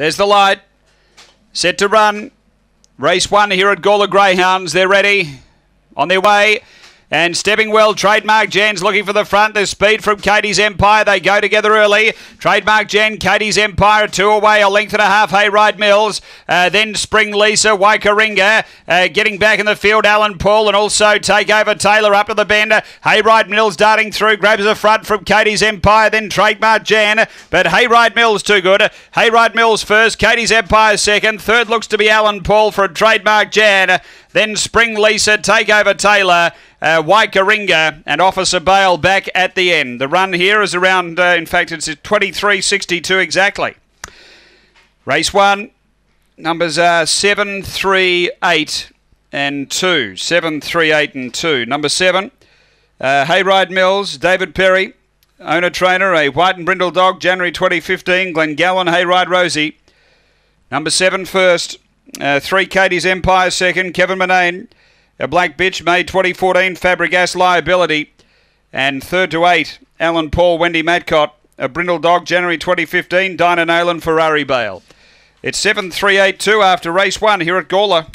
There's the light. Set to run. Race one here at Gawler Greyhounds. They're ready. On their way. And stepping well, Trademark Jen's looking for the front. There's speed from Katie's Empire. They go together early. Trademark Jen, Katie's Empire, two away, a length and a half. Hayride Mills. Uh, then Spring Lisa, Waikaringa. Uh, getting back in the field, Alan Paul, and also take over Taylor up to the bend. Hayride Mills darting through, grabs the front from Katie's Empire, then Trademark Jan. But Hayride Mills too good. Hayride Mills first, Katie's Empire second. Third looks to be Alan Paul for a Trademark Jan. Then Spring Lisa, take over Taylor uh, Waikaringa and Officer Bale back at the end. The run here is around, uh, in fact, it's 23.62 exactly. Race one, numbers are 7, 3, 8 and 2. 7, 3, 8 and 2. Number 7, uh, Hayride Mills, David Perry, owner trainer, a white and brindle dog, January 2015, Glengallen Hayride Rosie. Number 7 first, uh, 3 Katie's Empire second, Kevin Manane. A Black Bitch, May 2014, Fabregas Liability. And third to eight, Alan Paul, Wendy Matcott. A Brindle Dog, January 2015, Dinah Nolan, Ferrari Bale. It's 7382 after race one here at Gawler.